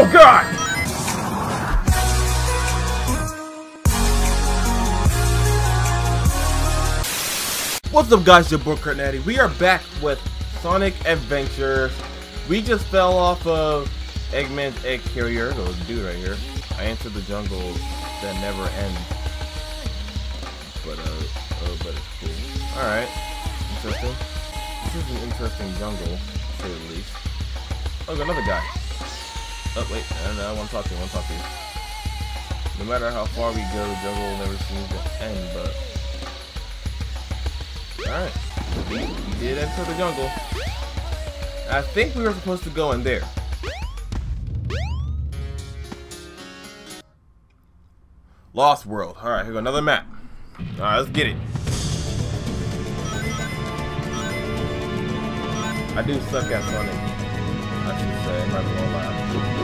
Oh god! What's up guys, your boy Curt We are back with Sonic Adventure. We just fell off of Eggman's egg carrier, little dude right here. I entered the jungle that never ends. But uh, oh, but it's cool. Alright, interesting. This is an interesting jungle, to say the least. Oh, another guy. Oh wait, I, know, I want to talk to you, I want to talk to you. No matter how far we go, the jungle never seems to end, but... Alright. We did enter the jungle. I think we were supposed to go in there. Lost World. Alright, here go another map. Alright, let's get it. I do suck at Sonic. I should say, I'm not gonna lie.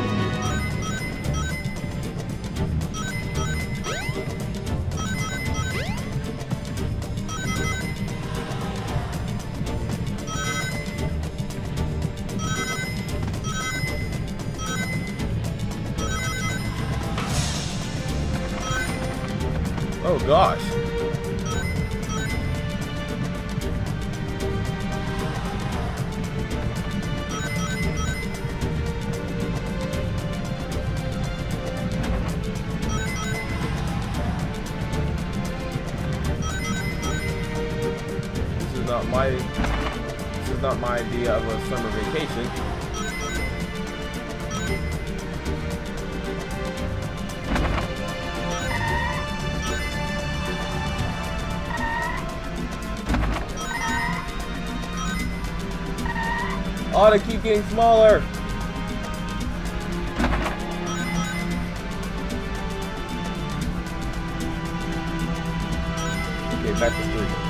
Oh gosh. This is not my this is not my idea of a summer vacation. Oh, they keep getting smaller. Okay, back to three.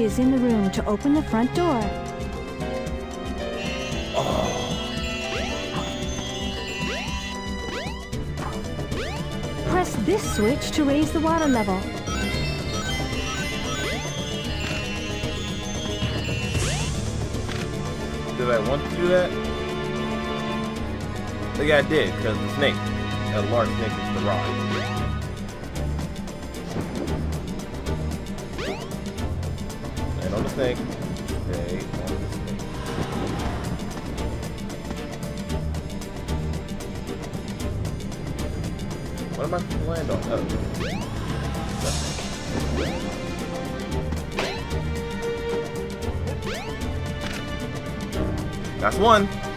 Switches in the room to open the front door. Press this switch to raise the water level. Did I want to do that? I think I did, because the snake, a large snake is the rod. Snake. Snake. What am I to land on? Oh. That's one.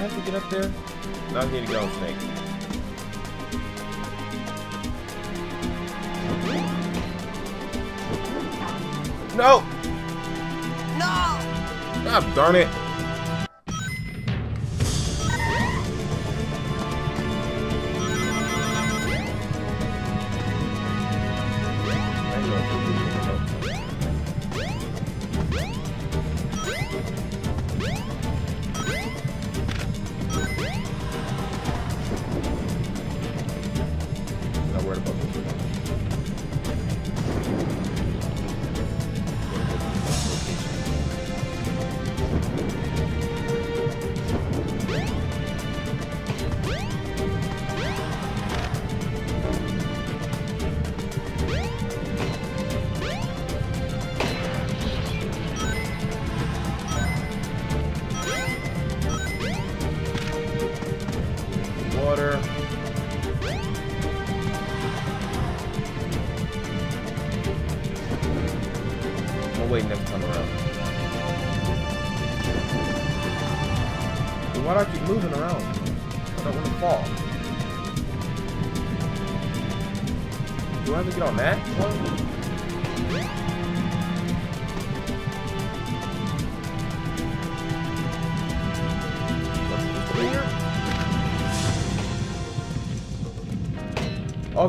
I have to get up there? Now I need to get on Snake. No! No! God darn it!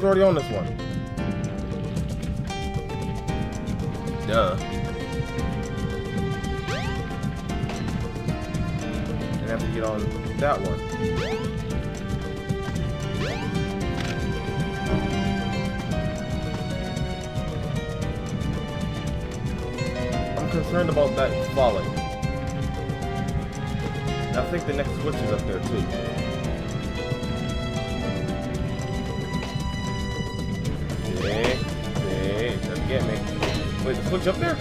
Was already on this one. Duh. And have to get on that one. I'm concerned about that falling. I think the next switch is up there too. Get me. Wait, the switch up there?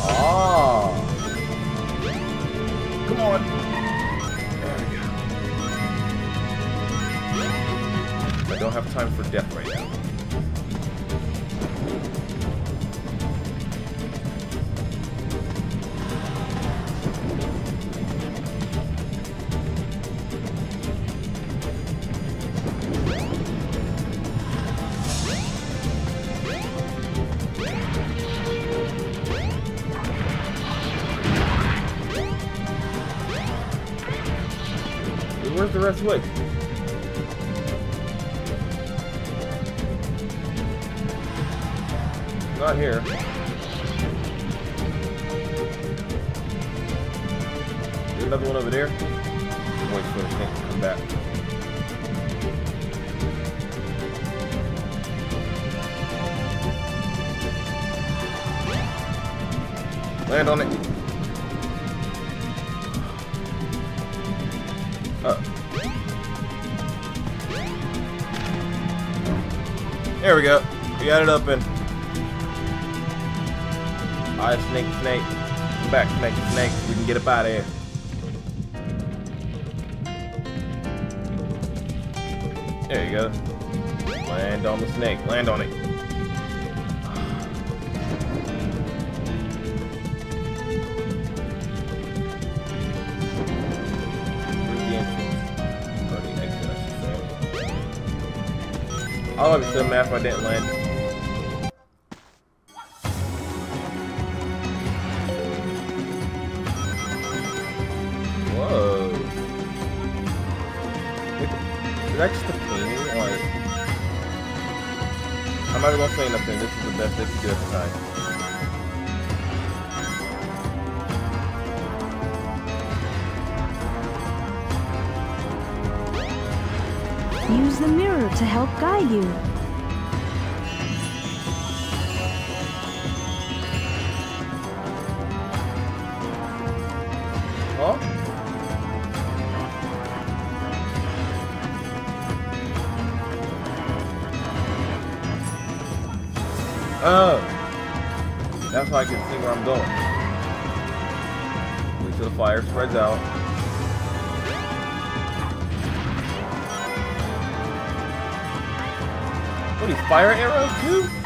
Ah. Come on. There we go. I don't have time for death right now. Not here. There's another one over there. Wait for thing to come back. Land on it. Uh. There we go. We got it open. Alright, snake, snake. Come back, snake, snake. We can get up out of here. There you go. Land on the snake. Land on it. I'll it still mad if I didn't land. The best they do at the time. Use the mirror to help guide you. Spreads out. What are these fire arrows too?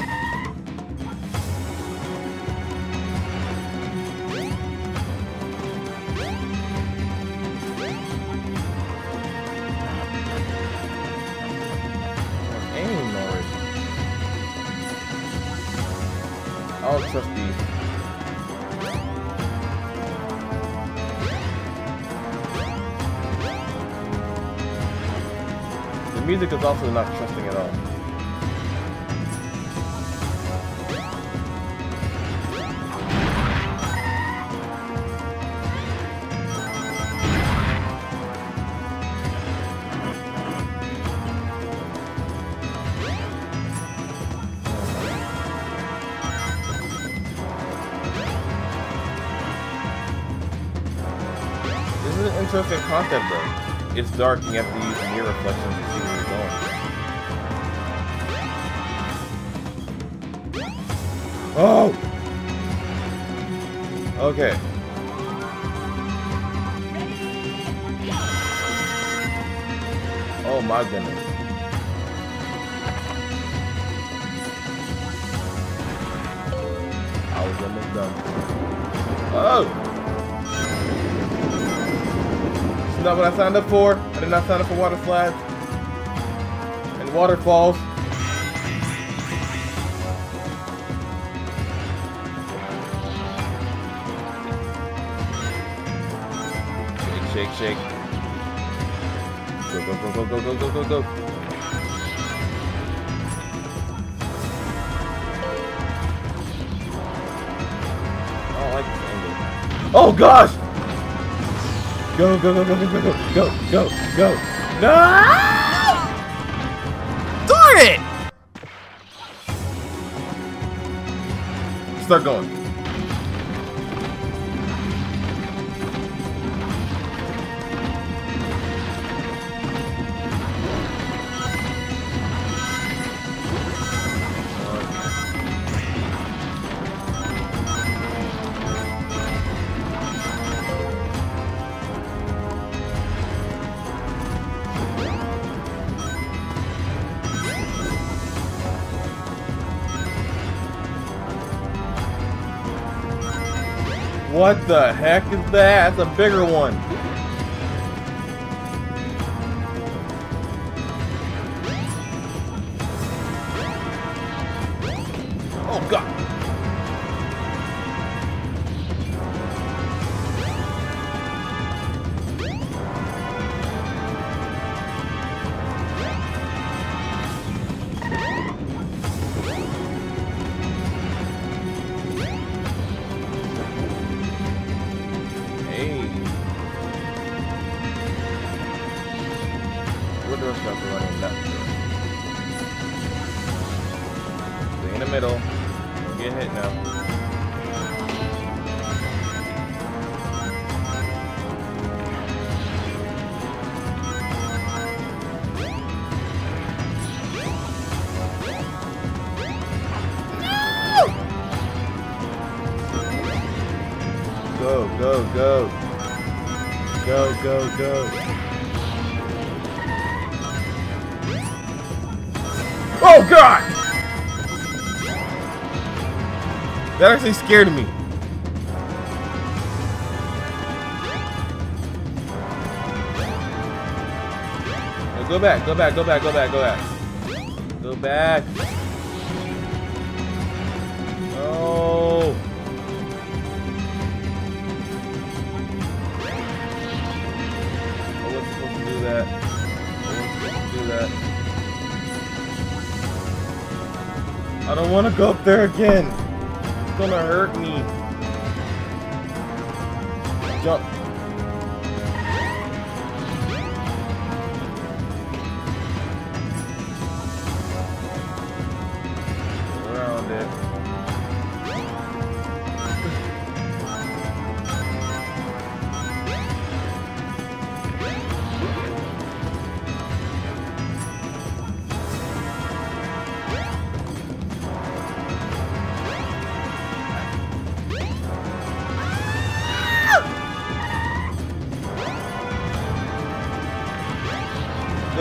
Music is also not trusting at all. This is an interesting concept though. It's dark and you have to use mirror reflections to see Oh! Okay. Oh my goodness. I was almost done. Oh! It's not what I signed up for. I did not sign up for water slides. And waterfalls. Shake, shake. Go, go, go, go, go, go, go, go, go. I like. Oh gosh! Go, go, go, go, go, go, go, go, go, go. No! Darn it! Start going. What the heck is that? That's a bigger one. In the middle. Don't get hit now. Go, go, go. Go, go, go. Oh god! That actually scared me. No, go back, go back, go back, go back, go back. Go back. No. I wasn't supposed to do that. I wasn't supposed to do that. I don't want to go up there again. It's gonna hurt me.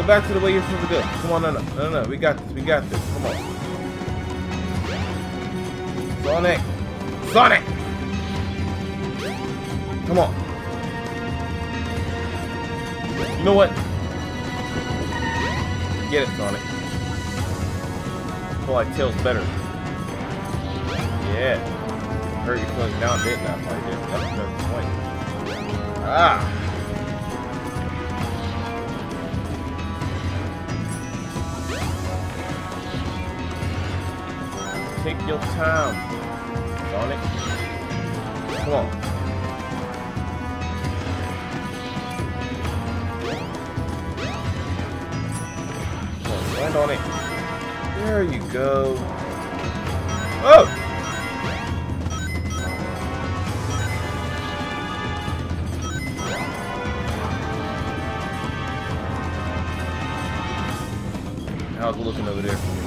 Back to the way you're supposed to go. Come on, no, no, no, no. We got this. We got this. Come on. Sonic. Sonic. Come on. You know what? Get it, Sonic. I feel like Tails better. Yeah. hurt your feelings now, didn't I? Like, that's that's the point. Ah! Take your time, Sonic. Come on. Come on, land on it. There you go. Oh! How's it looking over there?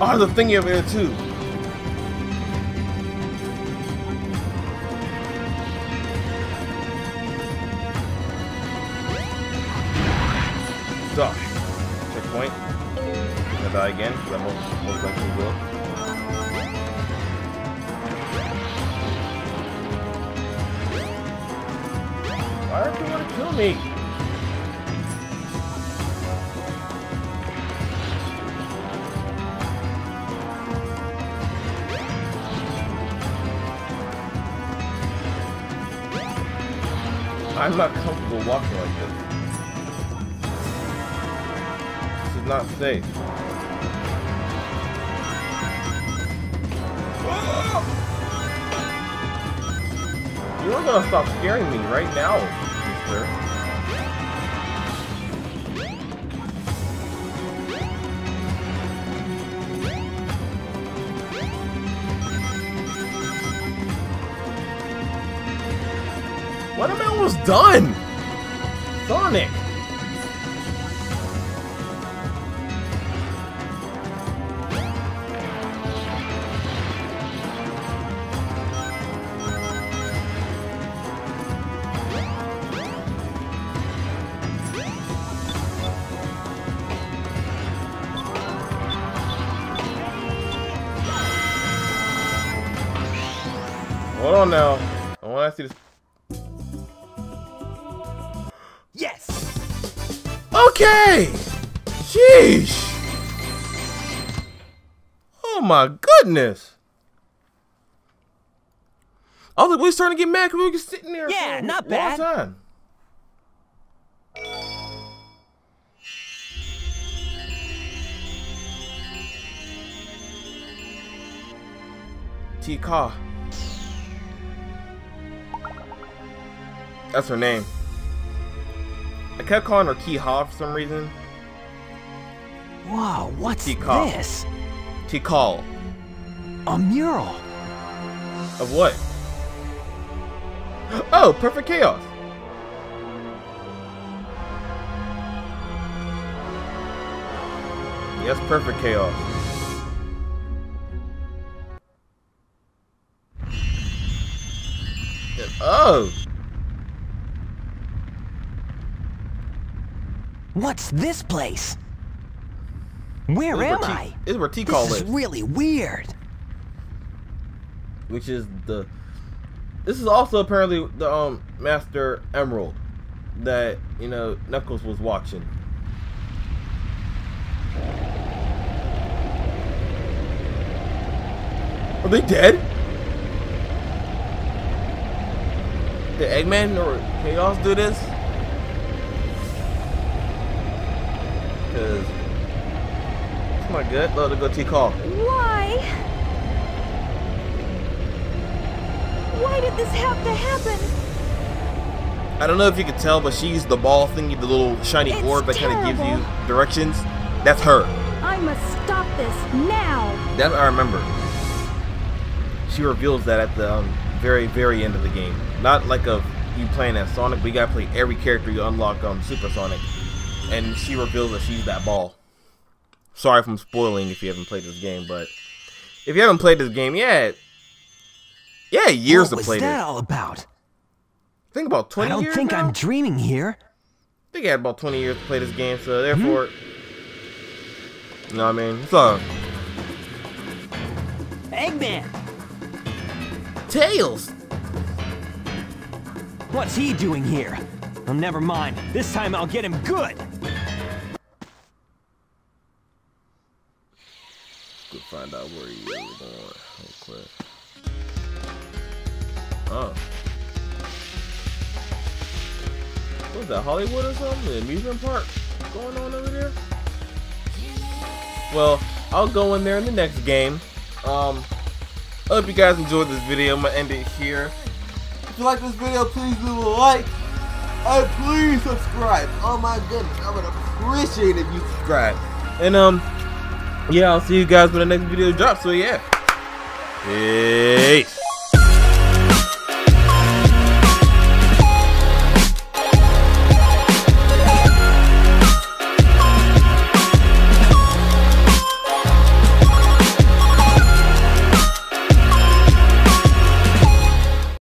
Oh, the thingy over there too. I'm not comfortable walking like this. This is not safe. You're gonna stop scaring me right now, mister. Almost done? Sonic! Okay! Sheesh! Oh my goodness! I was like, we starting to get mad because we were just sitting there Yeah, for a not long bad. time. T-Ka. That's her name. I kept calling her Ki-Ha for some reason. Wow, what's Teacup. this? Tikal. A mural. Of what? Oh, Perfect Chaos. Yes, Perfect Chaos. Oh, What's this place? Where this am where I? This is where Tikal This is really weird. which is the this is also apparently the um master emerald that you know knuckles was watching are they dead did eggman or chaos do this because it's not good let it go Tikal Why? Why did this have to happen? I don't know if you can tell, but she's the ball thingy, the little shiny It's orb that kind of gives you directions. That's her. I must stop this now. That I remember. She reveals that at the um, very, very end of the game. Not like of you playing as Sonic, but you gotta play every character you unlock um Super Sonic, and she reveals that she's that ball. Sorry if I'm spoiling if you haven't played this game, but if you haven't played this game, yet, yeah, years what to was that this. all about? Think about 20 I don't years. think now? I'm dreaming here. I think I had about 20 years to play this game, so hmm? therefore, you know what I mean? So, Eggman! Tails! What's he doing here? Oh, never mind. This time I'll get him good. Go find out where he is going. real quick. Oh. What's that, Hollywood or something? The amusement park going on over there? Well, I'll go in there in the next game. Um, I hope you guys enjoyed this video. I'm gonna end it here. If you like this video, please leave a like. And please subscribe. Oh my goodness, I would appreciate if you subscribe. And um, yeah, I'll see you guys when the next video drops. So yeah, peace.